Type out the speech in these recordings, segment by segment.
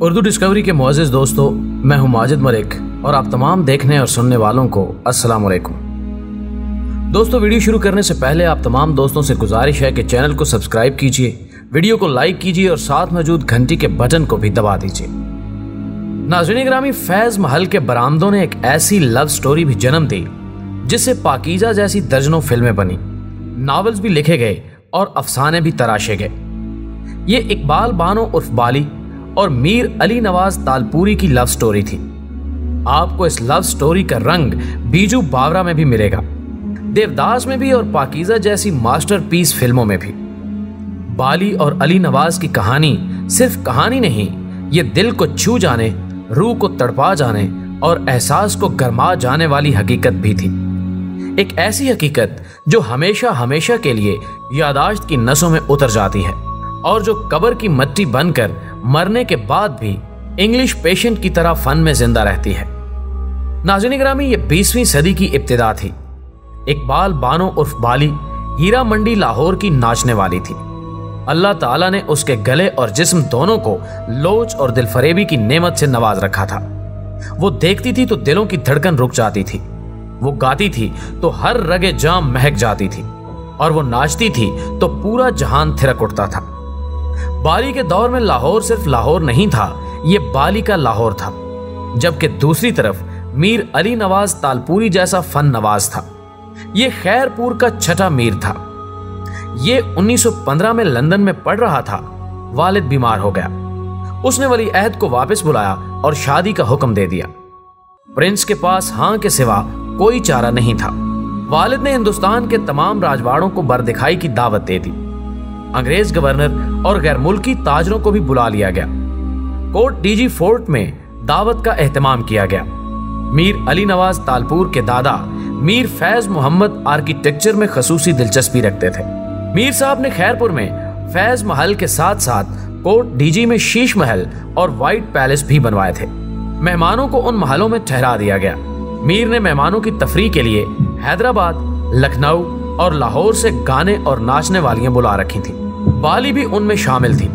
Urdu Discovery کے معزز دوستو، میں ہوں ماجد ملک اور آپ تمام دیکھنے اور سننے والوں کو السلام علیکم۔ دوستو، ویڈیو شروع کرنے سے پہلے آپ تمام دوستوں سے گزارش ہے کہ چینل کو سبسکرائب کیجیے، ویڈیو کو لائک کیجیے اور ساتھ موجود گھنٹی کے بٹن کو بھی دبا دیجیے۔ ناظرین گرامی، فیض محل کے برامدوں نے ایک ایسی لو سٹوری بھی جنم دی، جس سے پاکیزہ جیسی درجنوں فلمیں بنی ناولز بھی لکھے گئے اور افسانے بھی تراشے گئے۔ یہ اقبال بانو عرف بالی اور میر علی نواز تالپوری کی لو سٹوری تھی۔ آپ کو اس لو سٹوری کا رنگ بیجو باورا میں بھی ملے گا۔ دیوداس میں بھی اور پاکیزہ جیسی ماسٹر پیس فلموں میں بھی۔ بالی اور علی نواز کی کہانی صرف کہانی نہیں، یہ دل کو چھو جانے، روح کو تڑپا جانے اور احساس کو گرما جانے والی حقیقت بھی تھی۔ ایک ایسی حقیقت جو ہمیشہ ہمیشہ کے لیے یاداشت کی نسوں میں اتر جاتی ہے اور جو قبر کی مٹی بن کر مرنے کے بعد بھی انگلش پیشنٹ کی طرح فن میں زندہ رہتی ہے۔ ناظرین گرامی، یہ بیسویں صدی کی ابتدا تھی۔ اقبال، بانو عرف، بالی ہیرا منڈی لاہور کی ناچنے والی تھی۔ اللہ تعالیٰ نے اس کے گلے اور جسم دونوں کو لوچ اور دل فریبی کی نعمت سے نواز رکھا تھا۔ وہ دیکھتی تھی تو دلوں کی دھڑکن رک جاتی تھی۔ وہ گاتی تھی تو ہر رگے جام مہک جاتی تھی۔ اور وہ ناچتی تھی تو پورا جہان تھرک اٹھتا تھا۔ بالی کے دور میں لاہور صرف لاہور نہیں تھا، یہ بالی کا لاہور تھا، جبکہ دوسری طرف میر علی نواز تالپوری جیسا فن نواز تھا۔ یہ خیر پور کا چھٹا میر تھا۔ یہ انیس سو پندرہ میں لندن میں پڑھ رہا تھا، والد بیمار ہو گیا۔ اس نے ولی عہد کو واپس بلایا اور شادی کا حکم دے دیا۔ پرنس کے پاس ہاں کے سوا کوئی چارہ نہیں تھا۔ والد نے ہندوستان کے تمام راجواڑوں کو بردکھائی کی دعوت دے دی۔ انگریز گورنر اور غیر ملکی تاجروں کو بھی بلا لیا گیا۔ کوٹ ڈی جی فورٹ میں دعوت کا اہتمام کیا گیا۔ میر علی نواز تالپور کے دادا میر فیض محمد آرکیٹیکچر میں خصوصی دلچسپی رکھتے تھے۔ میر صاحب نے خیرپور میں فیض محل کے ساتھ ساتھ کوٹ ڈی جی میں شیش محل اور وائٹ پیلس بھی بنوائے تھے۔ مہمانوں کو ان محلوں میں ٹھہرا دیا گیا۔ میر نے مہمانوں کی تفریح کے لیے حیدرآباد، لکھنؤ اور لاہور سے گانے اور ناچنے والیاں بلا رکھی تھیں۔ بالی بھی ان میں شامل تھی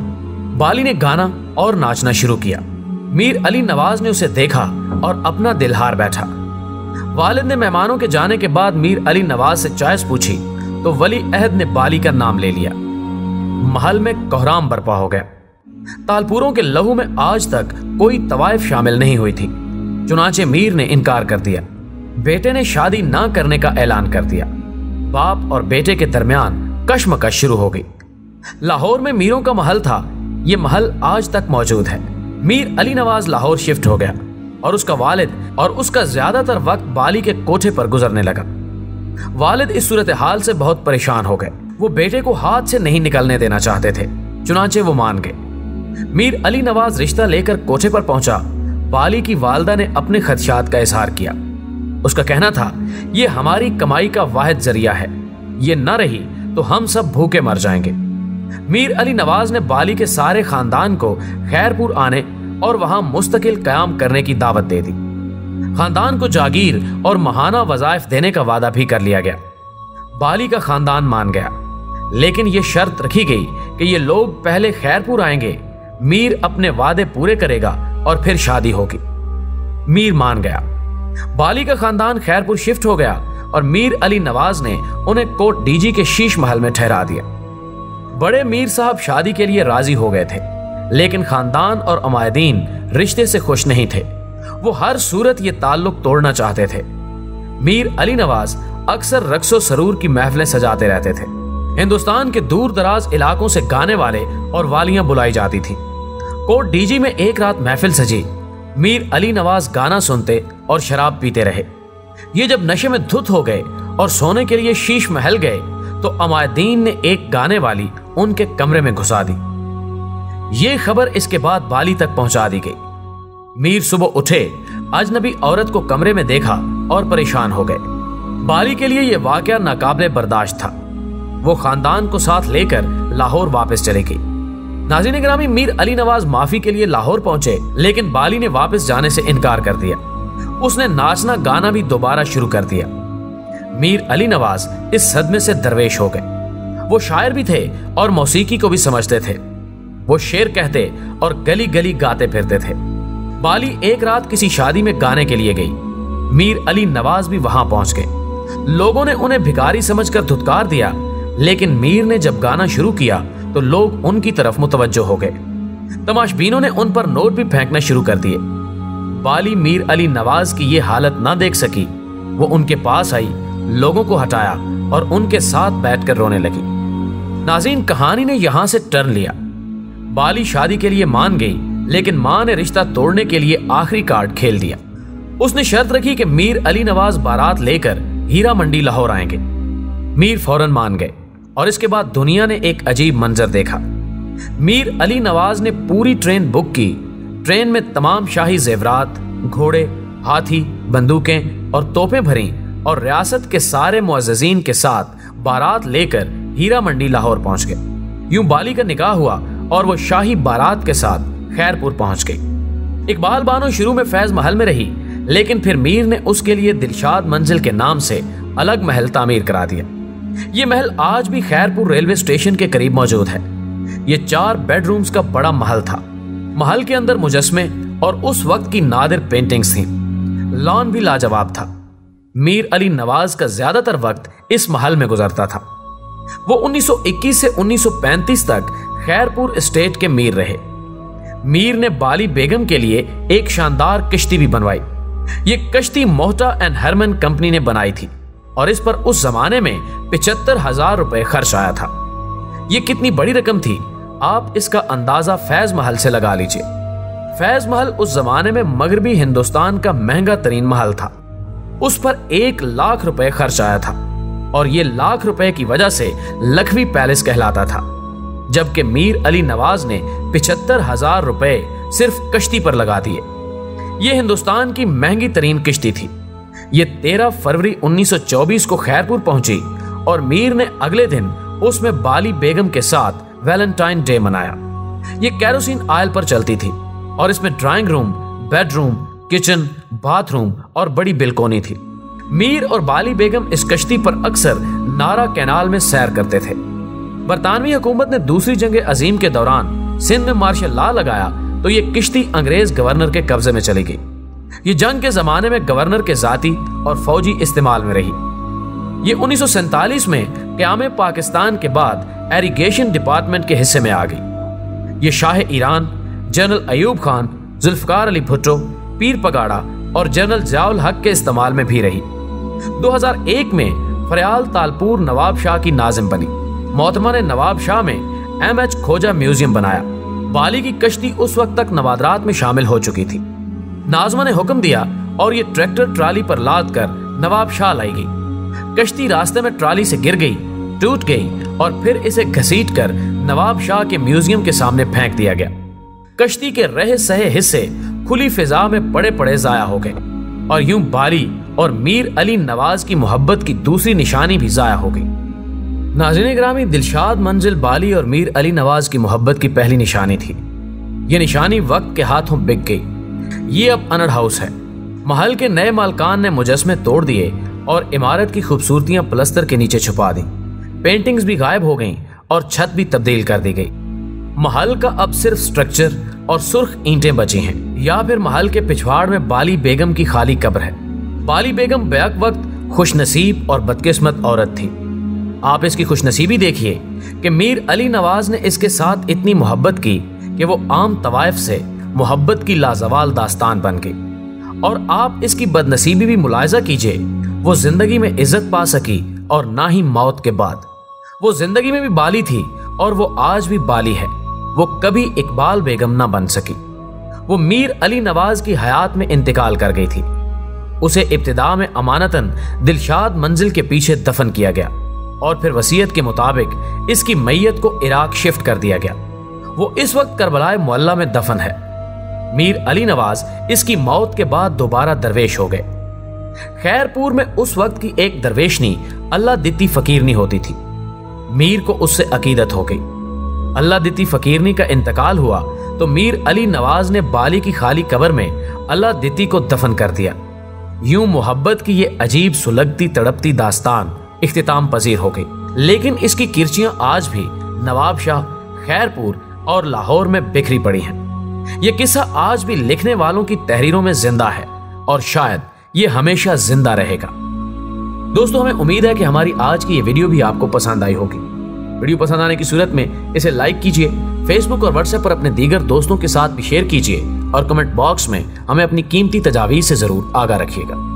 بالی نے گانا اور ناچنا شروع کیا۔ میر علی نواز نے اسے دیکھا اور اپنا دل ہار بیٹھا۔ والد نے مہمانوں کے جانے کے بعد میر علی نواز سے چوائس پوچھی تو ولی عہد نے بالی کا نام لے لیا۔ محل میں کوہرام برپا ہو گیا۔ تالپوروں کے لہو میں آج تک کوئی طوائف شامل نہیں ہوئی تھی۔ چنانچہ میر نے انکار کر دیا۔ بیٹے نے شادی نہ کرنے کا اعلان کر دیا۔ باپ اور بیٹے کے درمیان کشمکش شروع ہو گئی۔ لاہور میں میروں کا محل تھا۔ یہ محل آج تک موجود ہے۔ میر علی نواز لاہور شفٹ ہو گیا اور اس کا والد اور اس کا زیادہ تر وقت بالی کے کوٹھے پر گزرنے لگا۔ والد اس صورتحال سے بہت پریشان ہو گئے۔ وہ بیٹے کو ہاتھ سے نہیں نکلنے دینا چاہتے تھے، چنانچہ وہ مان گئے۔ میر علی نواز رشتہ لے کر کوٹھے پر پہنچا۔ بالی کی والدہ نے اپنے خدشات کا اظہار کیا۔ اس کا کہنا تھا، یہ ہماری کمائی کا واحد ذریعہ ہے۔ یہ نہ رہی تو ہم سب بھوکے مر جائیں گے۔ میر علی نواز نے بالی کے سارے خاندان کو خیرپور آنے اور وہاں مستقل قیام کرنے کی دعوت دے دی۔ خاندان کو جاگیر اور مہانہ وظائف دینے کا وعدہ بھی کر لیا گیا۔ بالی کا خاندان مان گیا۔ لیکن یہ شرط رکھی گئی کہ یہ لوگ پہلے خیرپور آئیں گے، میر اپنے وعدے پورے کرے گا اور پھر شادی ہوگی۔ میر مان گیا۔ بالی کا خاندان خیرپور شفٹ ہو گیا اور میر علی نواز نے انہیں کوٹ ڈی جی کے شیش محل میں ٹھہرا دیا۔ بڑے میر صاحب شادی کے لیے راضی ہو گئے تھے، لیکن خاندان اور عمائدین رشتے سے خوش نہیں تھے۔ وہ ہر صورت یہ تعلق توڑنا چاہتے تھے۔ میر علی نواز اکثر رقص و سرور کی محفلیں سجاتے رہتے تھے۔ ہندوستان کے دور دراز علاقوں سے گانے والے اور والیاں بلائی جاتی تھی کوٹ ڈی جی میں ایک رات محفل سجی۔ میر علی نواز گانا سنتے اور شراب پیتے رہے۔ یہ جب نشے میں دھت ہو گئے اور سونے کے لیے شیش محل گئے، تو امائدین نے ایک گانے والی ان کے کمرے میں گھسا دی۔ یہ خبر اس کے بعد بالی تک پہنچا دی گئی۔ میر صبح اٹھے، اجنبی عورت کو کمرے میں دیکھا اور پریشان ہو گئے۔ بالی کے لیے یہ واقعہ ناقابل برداشت تھا۔ وہ خاندان کو ساتھ لے کر لاہور واپس چلے گئی۔ ناظرین گرامی، میر علی نواز معافی کے لیے لاہور پہنچے، لیکن بالی نے واپس جانے سے انکار کر دیا۔ اس نے ناچنا گانا بھی دوبارہ شروع کر دیا۔ میر علی نواز اس صدمے سے درویش ہو گئے۔ وہ شاعر بھی تھے اور موسیقی کو بھی سمجھتے تھے۔ وہ شیر کہتے اور گلی گلی گاتے پھرتے تھے۔ بالی ایک رات کسی شادی میں گانے کے لیے گئی۔ میر علی نواز بھی وہاں پہنچ گئے۔ لوگوں نے انہیں بھکاری سمجھ کر دھتکار دیا، لیکن میر نے جب گانا شروع کیا تو لوگ ان کی طرف متوجہ ہو گئے۔ تماش بینوں نے ان پر نوٹ بھی پھینکنا شروع کر دیے۔ بالی میر علی نواز کی یہ حالت نہ دیکھ سکی۔ وہ ان کے پاس آئی، لوگوں کو ہٹایا اور ان کے ساتھ بیٹھ کر رونے لگی۔ ناظرین، کہانی نے یہاں سے ٹرن لیا۔ بالی شادی کے لیے مان گئی، لیکن ماں نے رشتہ توڑنے کے لیے آخری کارڈ کھیل دیا۔ اس نے شرط رکھی کہ میر علی نواز بارات لے کر ہیرا منڈی لاہور آئیں گے۔ میر فوراً مان گئے۔ اور اس کے بعد دنیا نے ایک عجیب منظر دیکھا۔ میر علی نواز نے پوری ٹرین بک کی۔ ٹرین میں تمام شاہی زیورات، گھوڑے، ہاتھی، بندوقیں اور توپیں بھریں اور ریاست کے سارے معززین کے ساتھ بارات لے کر ہیرا منڈی لاہور پہنچ گئے۔ یوں بالی کا نکاح ہوا اور وہ شاہی بارات کے ساتھ خیر پور پہنچ گئی۔ اقبال بانو شروع میں فیض محل میں رہی، لیکن پھر میر نے اس کے لیے دلشاد منزل کے نام سے الگ محل تعمیر کرا دیا۔ یہ محل آج بھی خیر پور ریلوے اسٹیشن کے قریب موجود ہے۔ یہ چار بیڈ رومز کا بڑا محل تھا۔ محل کے اندر مجسمے اور اس وقت کی نادر پینٹنگز تھیں۔ لان بھی لاجواب تھا۔ میر علی نواز کا زیادہ تر وقت اس محل میں گزرتا تھا۔ وہ انیس سو اکیس سے انیس سو پینتیس تک خیر پور اسٹیٹ کے میر رہے۔ میر نے بالی بیگم کے لیے ایک شاندار کشتی بھی بنوائی۔ یہ کشتی موہٹا اینڈ ہرمن کمپنی نے بنائی تھی۔ اور اس پر اس زمانے میں پچہتر ہزار روپے خرچ آیا تھا۔ یہ کتنی بڑی رقم تھی؟ آپ اس کا اندازہ فیض محل سے لگا لیجیے۔ فیض محل اس زمانے میں مغربی ہندوستان کا مہنگا ترین محل تھا۔ اس پر ایک لاکھ روپے خرچ آیا تھا۔ اور یہ لاکھ روپے کی وجہ سے لکھوی پیلس کہلاتا تھا۔ جبکہ میر علی نواز نے پچہتر ہزار روپے صرف کشتی پر لگا دیے۔ یہ ہندوستان کی مہنگی ترین کشتی تھی۔ یہ تیرہ فروری انیس سو چوبیس کو خیر پور پہنچی اور میر نے اگلے دن اس میں بالی بیگم کے ساتھ ویلنٹائن ڈے منایا۔ یہ کیروسین آئل پر چلتی تھی اور اس میں drawing room, bed room, kitchen, bath room اور بڑی بلکونی تھی۔ میر اور بالی بیگم اس کشتی پر اکثر نارا کینال میں سیر کرتے تھے۔ برطانوی حکومت نے دوسری جنگ عظیم کے دوران سندھ میں مارشل لا لگایا تو یہ کشتی انگریز گورنر کے قبضے میں چلی گئی۔ یہ جنگ کے زمانے میں گورنر کے ذاتی اور فوجی استعمال میں رہی۔ یہ انیس سو سینتالیس میں قیام پاکستان کے بعد ایریگیشن ڈپارٹمنٹ کے حصے میں آ گئی۔ یہ شاہ ایران، جنرل ایوب خان، ذوالفقار علی بھٹو، پیر پگاڑا اور جنرل ضیاء الحق کے استعمال میں بھی رہی۔ دو ہزار ایک میں فریال تالپور نواب شاہ کی ناظم بنی۔ محتمہ نے نواب شاہ میں ایم ایچ کھوجا میوزیم بنایا۔ بالی کی کشتی اس وقت تک نوادرات میں شامل ہو چکی تھی۔ ناظمہ نے حکم دیا اور یہ ٹریکٹر ٹرالی پر لاد کر نواب شاہ لائی گئی۔ کشتی راستے میں ٹرالی سے گر گئی، ٹوٹ گئی اور پھر اسے گھسیٹ کر نواب شاہ کے میوزیم کے سامنے پھینک دیا گیا۔ کشتی کے رہے سہے حصے کھلی فضا میں پڑے پڑے ضائع ہو گئے اور یوں بالی اور میر علی نواز کی محبت کی دوسری نشانی بھی ضائع ہو گئی۔ ناظرین گرامی، دلشاد منزل بالی اور میر علی نواز کی محبت کی پہلی نشانی تھی۔ یہ نشانی وقت کے ہاتھوں بک گئی۔ یہ اب انڑ ہاؤس ہے۔ محل کے نئے مالکان نے مجسمے توڑ دیے اور عمارت کی خوبصورتیاں پلستر کے نیچے چھپا دیں۔ پینٹنگز بھی غائب ہو گئیں اور چھت بھی تبدیل کر دی گئی۔ محل کا اب صرف سٹرکچر اور سرخ اینٹیں بچی ہیں یا پھر محل کے پچھواڑ میں بالی بیگم کی خالی قبر ہے۔ بالی بیگم بیک وقت خوش نصیب اور بدقسمت عورت تھی۔ آپ اس کی خوش نصیبی دیکھیے کہ میر علی نواز نے اس کے ساتھ اتنی محبت کی کہ وہ عام طوائف سے محبت کی لازوال داستان بن گئی۔ اور آپ اس کی بد نصیبی بھی ملاحظہ کیجیے، وہ زندگی میں عزت پا سکی اور نہ ہی موت کے بعد۔ وہ زندگی میں بھی بالی تھی اور وہ آج بھی بالی ہے۔ وہ کبھی اقبال بیگم نہ بن سکی۔ وہ میر علی نواز کی حیات میں انتقال کر گئی تھی۔ اسے ابتدا میں امانتاً دلشاد منزل کے پیچھے دفن کیا گیا۔ اور پھر وسیعت کے مطابق اس کی میت کو عراق شفٹ کر دیا گیا۔ وہ اس وقت کربلائے معلہ میں دفن ہے۔ میر علی نواز اس کی موت کے بعد دوبارہ درویش ہو گئے۔ خیر پور میں اس وقت کی ایک درویشنی اللہ دتی فقیرنی ہوتی تھی۔ میر کو اس سے عقیدت ہو گئی۔ اللہ دتی فقیرنی کا انتقال ہوا تو میر علی نواز نے بالی کی خالی قبر میں اللہ دتی کو دفن کر دیا۔ یوں محبت کی یہ عجیب سلگتی تڑپتی داستان اختتام پذیر ہو گئی۔ لیکن اس کی کرچیاں آج بھی نواب شاہ، خیر پور اور لاہور میں بکھری پڑی ہیں۔ یہ قصہ آج بھی لکھنے والوں کی تحریروں میں زندہ ہے اور شاید یہ ہمیشہ زندہ رہے گا۔ دوستو، ہمیں امید ہے کہ ہماری آج کی یہ ویڈیو بھی آپ کو پسند آئی ہوگی۔ ویڈیو پسند آنے کی صورت میں اسے لائک کیجیے، فیس بک اور واٹس ایپ پر اپنے دیگر دوستوں کے ساتھ بھی شیئر کیجیے اور کمنٹ باکس میں ہمیں اپنی قیمتی تجاویز سے ضرور آگاہ رکھیے گا۔